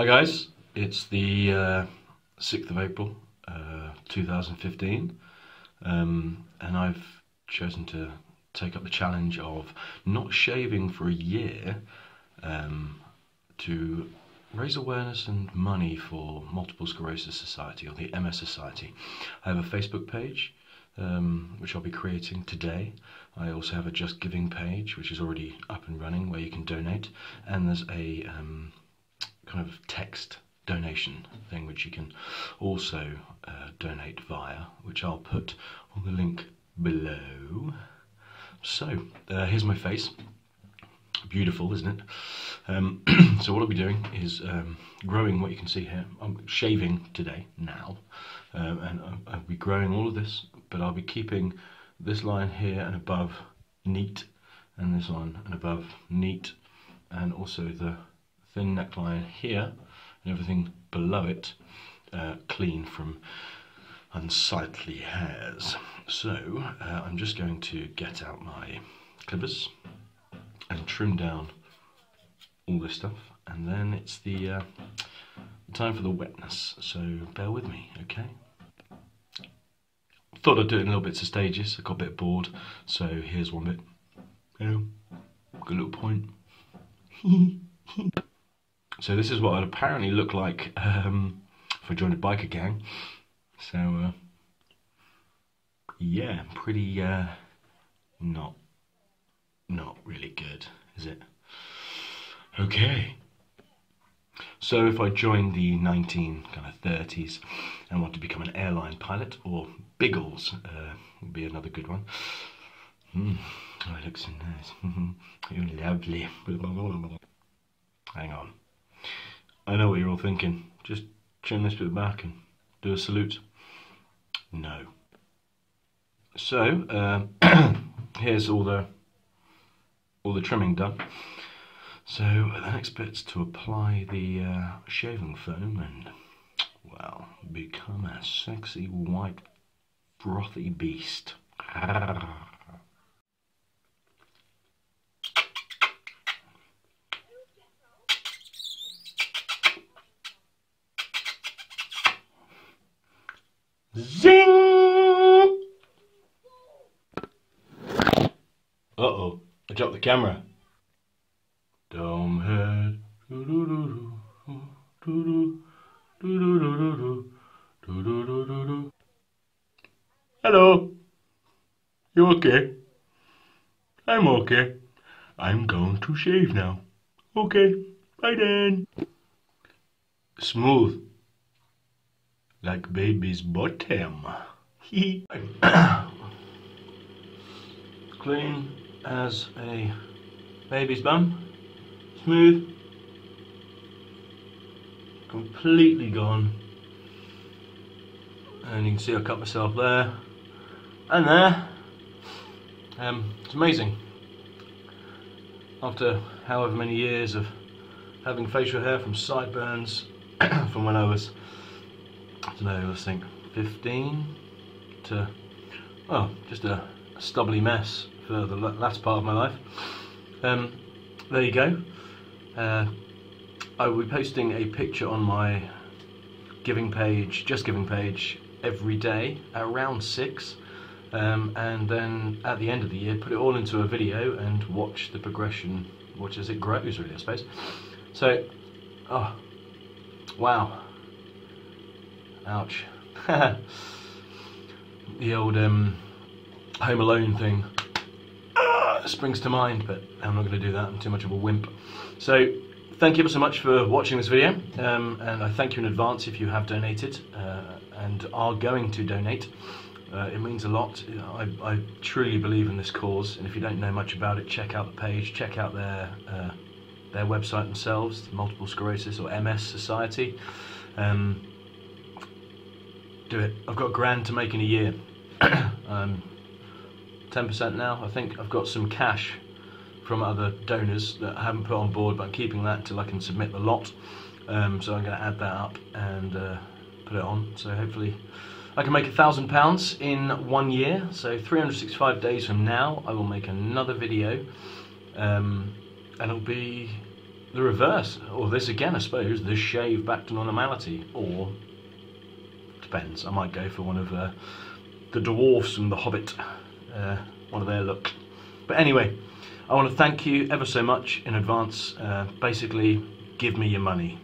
Hi guys, it's the uh, 6th of April uh, 2015 um, and I've chosen to take up the challenge of not shaving for a year um, to raise awareness and money for Multiple Sclerosis Society or the MS Society. I have a Facebook page um, which I'll be creating today. I also have a Just Giving page which is already up and running where you can donate and there's a um, kind of text donation thing which you can also uh, donate via, which I'll put on the link below. So, uh, here's my face. Beautiful, isn't it? Um, so what I'll be doing is um, growing what you can see here. I'm shaving today, now, um, and I'll be growing all of this, but I'll be keeping this line here and above neat, and this line and above neat, and also the thin neckline here and everything below it uh, clean from unsightly hairs. So uh, I'm just going to get out my clippers and trim down all this stuff and then it's the uh, time for the wetness. So bear with me okay? Thought I'd do it in little bits of stages. I got a bit bored so here's one bit. Oh, good little point So this is what it would apparently looked like um, if I joined a biker gang. So uh, yeah, pretty uh, not not really good, is it? Okay. So if I joined the 19 kind of 30s and want to become an airline pilot or Biggles uh, would be another good one. Mm. Oh, it looks so nice. You're lovely. Hang on. I know what you're all thinking. Just trim this bit back and do a salute. No. So, um, here's all the all the trimming done. So the next bit's to apply the uh, shaving foam and, well, become a sexy white frothy beast. Zing! Uh-oh, I dropped the camera. Dome head. Hello. You okay? I'm okay. I'm going to shave now. Okay. Bye then. Smooth like baby's bottom. Clean as a baby's bum. Smooth. Completely gone. And you can see I cut myself there and there. Um, it's amazing. After however many years of having facial hair from sideburns from when I was I don't know, I think 15 to, well, just a, a stubbly mess for the last part of my life. Um, there you go. Uh, I will be posting a picture on my giving page, just giving page, every day around 6. Um, and then at the end of the year, put it all into a video and watch the progression, watch as it grows, really, I suppose. So, oh, wow. Ouch. the old um, Home Alone thing uh, springs to mind, but I'm not going to do that. I'm too much of a wimp. So, thank you so much for watching this video, um, and I thank you in advance if you have donated uh, and are going to donate. Uh, it means a lot. I, I, truly believe in this cause, and if you don't know much about it, check out the page, check out their uh, their website themselves, Multiple Sclerosis or MS Society. Um, do it. I've got grand to make in a year. um, 10% now. I think I've got some cash from other donors that I haven't put on board, but I'm keeping that until I can submit the lot. Um, so I'm going to add that up and uh, put it on. So hopefully I can make a thousand pounds in one year. So 365 days from now, I will make another video, um, and it'll be the reverse, or this again, I suppose, the shave back to normality, or depends. I might go for one of uh, the dwarfs from The Hobbit, uh, one of their look. But anyway, I want to thank you ever so much in advance. Uh, basically, give me your money.